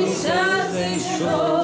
місяці йшов.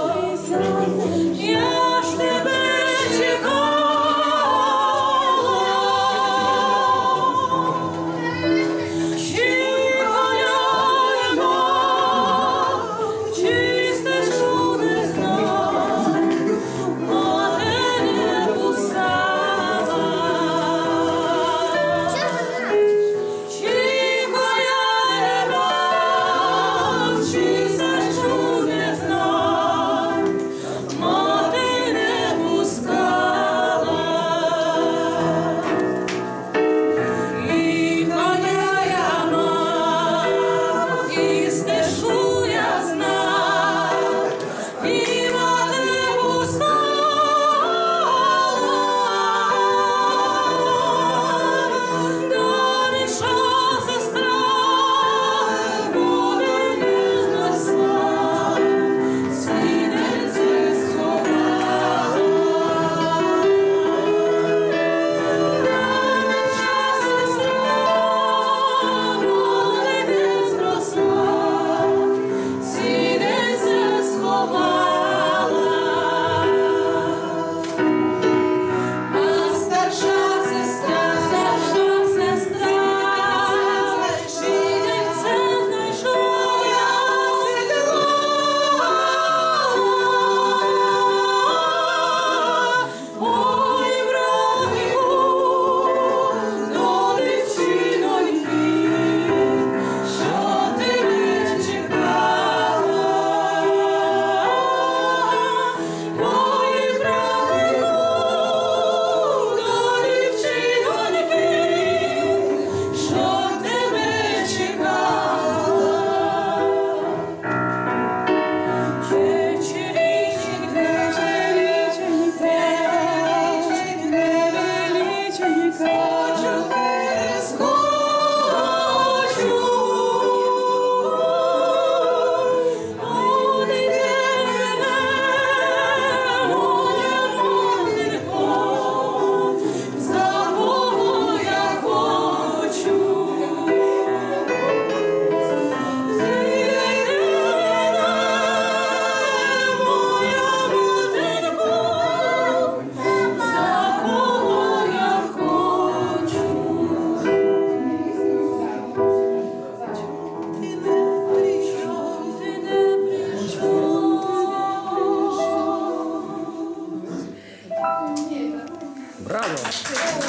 よ。